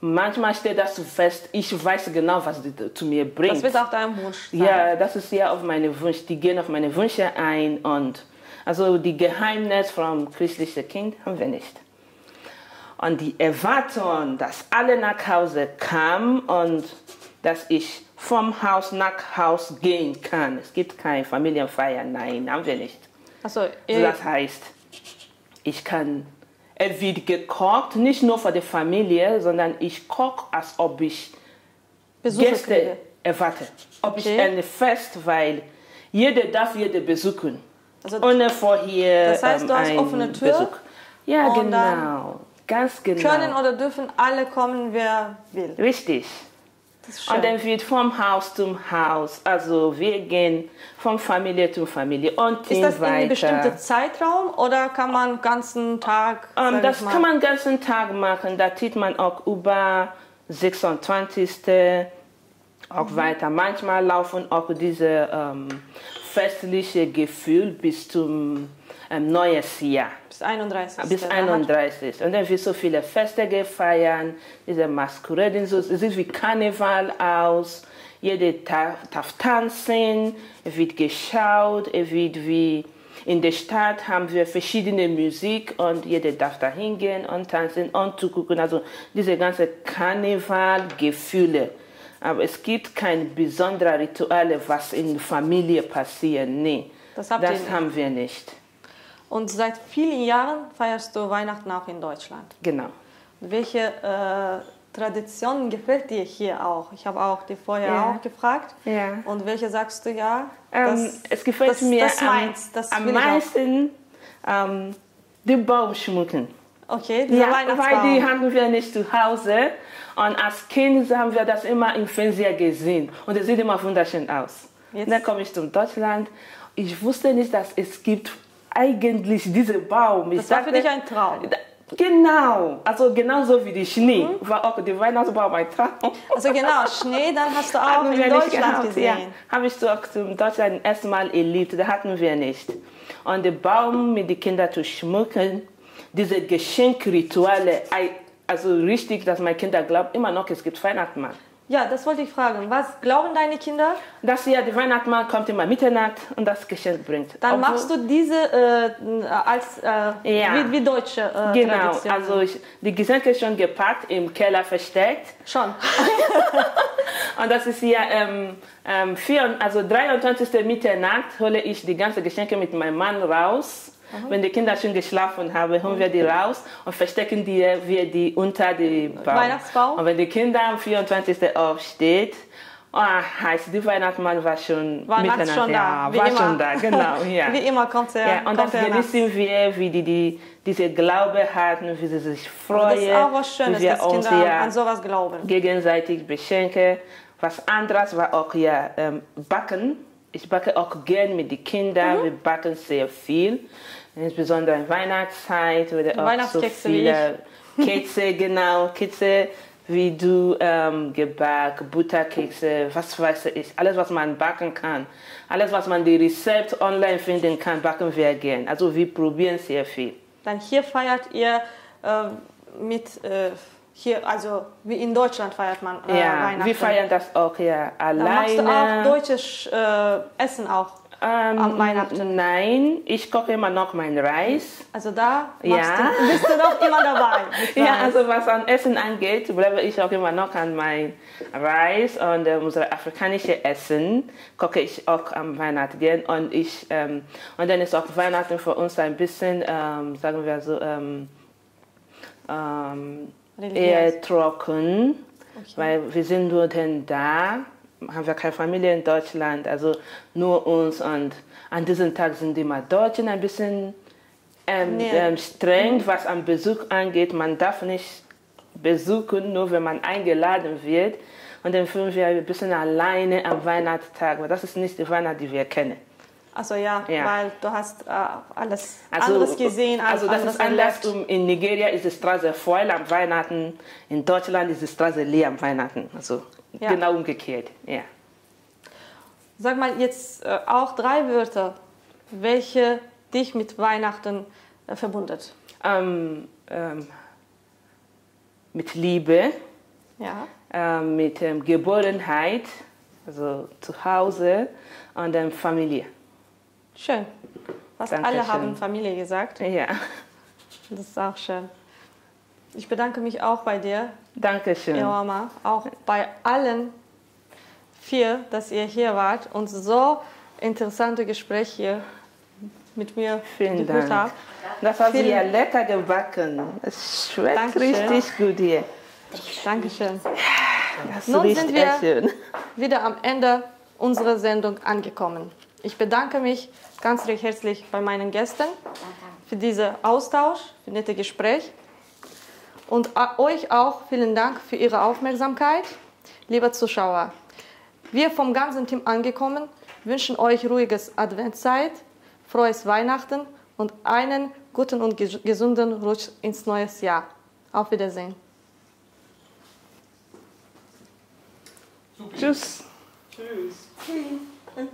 manchmal steht das fest, ich weiß genau, was die zu mir bringt. Das wird auch dein Wunsch sein. Ja, das ist ja auf meine Wünsche. Die gehen auf meine Wünsche ein und also die Geheimnis vom christlichen Kind haben wir nicht. Und die Erwartung, dass alle nach Hause kamen und dass ich vom Haus nach Haus gehen kann. Es gibt keine Familienfeier, nein, haben wir nicht. Also, das heißt, ich kann, er wird gekocht, nicht nur für die Familie, sondern ich koche, als ob ich Besucher Gäste kriege. erwarte. Ob Okay. ich ein Fest, weil jeder darf jeder besuchen. Also, Ohne vorher das heißt, ähm, du hast offene Tür Besuch. Ja, und genau. Ganz genau. können oder dürfen alle kommen, wer will. Richtig. Das ist schön. Und dann wird vom Haus zum Haus. Also wir gehen von Familie zu Familie und ist das in einem bestimmten Zeitraum oder kann man ganzen Tag? Ähm, sag das kann man den ganzen Tag machen. Da tut man auch über 26. auch Mhm. weiter. Manchmal laufen auch diese ähm, festliche Gefühl bis zum ähm, neues Jahr. bis 31. Bis Da hat- 31. Und dann wird so viele Feste gefeiert, diese Masqueraden, so, es sieht wie Karneval aus. Jeder darf, darf tanzen, es wird geschaut, es wird wie in der Stadt haben wir verschiedene Musik und jeder darf da hingehen und tanzen und zugucken. Also diese ganze Karnevalgefühle. Aber es gibt keine besonderen Rituale, was in der Familie passiert. Nee, Das das haben wir nicht. Und seit vielen Jahren feierst du Weihnachten auch in Deutschland. Genau. Welche äh, Tradition gefällt dir hier auch? Ich habe auch die vorher Ja. auch gefragt. Ja. Und welche sagst du ja? Ähm, es gefällt das, mir das am, meins, das am auch. meisten ähm, die Baum schmücken. Okay, Ja, weil die hatten wir nicht zu Hause. Und als Kind haben wir das immer im Fernseher gesehen. Und es sieht immer wunderschön aus. Jetzt- Dann komme ich zum Deutschland. Ich wusste nicht, dass es gibt eigentlich diesen Baum. Ich Das war für dachte- dich ein Traum. Genau, also genauso wie die Schnee war auch der Weihnachtsbaum ein Traum. Also genau, Schnee, dann hast du auch Hatten in Deutschland gehabt, gesehen. Ja, habe ich auch zum Deutschland erstmal erlebt, da hatten wir nicht. Und der Baum mit den Kindern zu schmücken, diese Geschenkrituale, also richtig, dass meine Kinder glauben, immer noch, es gibt Weihnachtsmann. Ja, das wollte ich fragen. Was glauben deine Kinder? Das hier, der Weihnachtsmann kommt immer Mitternacht und das Geschenk bringt. Dann Obwohl- machst du diese äh, als äh, Ja. wie, wie deutsche äh, Genau, Tradition. also ich, die Geschenke schon gepackt, im Keller versteckt. Schon. Und das ist hier, ähm, ähm, vier, also 23. Mitternacht hole ich die ganzen Geschenke mit meinem Mann raus. Wenn die Kinder schon geschlafen haben, holen wir die raus und verstecken die, wir die unter die Baum. Weihnachtsbaum? Und wenn die Kinder am 24. aufsteht, oh, heißt die Weihnachtsmann war schon War Mitternacht. schon ja, da, wie war immer. schon da, genau. Ja. Wie immer kommt er. Ja, und das nachts. genießen wir, wie die, die diese Glaube hatten, wie sie sich freuen. Das ist auch was Schönes, dass uns Kinder ja an sowas glauben. gegenseitig beschenken. Was anderes war auch ja ähm, Backen. Ich backe auch gern mit den Kindern. Mhm. Wir backen sehr viel. Insbesondere in Weihnachtszeit oder auch so Weihnachtskekse wie viele Kekse, genau, Kekse wie du, ähm, Gebäck, Butterkekse, was weiß ich, alles was man backen kann, alles was man die Rezept online finden kann, backen wir gern. Also wir probieren sehr viel. Dann hier feiert ihr äh, mit, äh, hier, also wie in Deutschland feiert man äh, ja, Weihnachten. wir feiern das auch ja Dann machst du auch alleine. deutsches äh, Essen auch Ähm, am Weihnachten. Nein, ich koche immer noch meinen Reis. Also da Ja. du, bist du doch immer dabei. Ja, also was an Essen angeht, bleibe ich auch immer noch an mein Reis und äh, unser afrikanisches Essen koche ich auch am Weihnachten gern und ich ähm, und dann ist auch Weihnachten für uns ein bisschen, ähm, sagen wir so, ähm, ähm, eher trocken, weil wir sind nur denn da, haben wir keine Familie in Deutschland, also nur uns und an diesem Tag sind immer Deutschen ein bisschen ähm, Nee. ähm, streng, was am Besuch angeht. Man darf nicht besuchen, nur wenn man eingeladen wird. Und dann fühlen wir ein bisschen alleine am Weihnachtstag, weil das ist nicht die Weihnacht, die wir kennen. Also ja, Ja. weil du hast äh, alles Also, anderes gesehen, also das ist anders. erlebt. Um, in Nigeria ist die Straße voll am Weihnachten, in Deutschland ist die Straße leer am Weihnachten. Also Ja. genau umgekehrt. Ja. Sag mal jetzt äh, auch drei Wörter, welche dich mit Weihnachten äh, verbundet. Ähm, ähm, mit Liebe, Ja. ähm, mit ähm, Geborgenheit, also zu Hause und ähm, Familie. Schön. Fast Dankeschön. alle haben Familie gesagt. Ja, Das ist auch schön. Ich bedanke mich auch bei dir, Dankeschön. Joama, auch bei allen vier, dass ihr hier wart und so interessante Gespräche mit mir Vielen geführt Dank. habt. Das hat Vielen- ja lecker gebacken. Es schmeckt Dankeschön. richtig gut hier. Dankeschön. Das Nun sind wir- schön. Wieder am Ende unserer Sendung angekommen. Ich bedanke mich ganz recht herzlich bei meinen Gästen für diesen Austausch, für nette Gespräch. Und euch auch vielen Dank für Ihre Aufmerksamkeit. liebe Zuschauer, wir vom ganzen Team angekommen wünschen euch ruhiges Adventszeit, frohes Weihnachten und einen guten und gesunden Rutsch ins neue Jahr. Auf Wiedersehen. Super. Tschüss. Tschüss. Tschüss.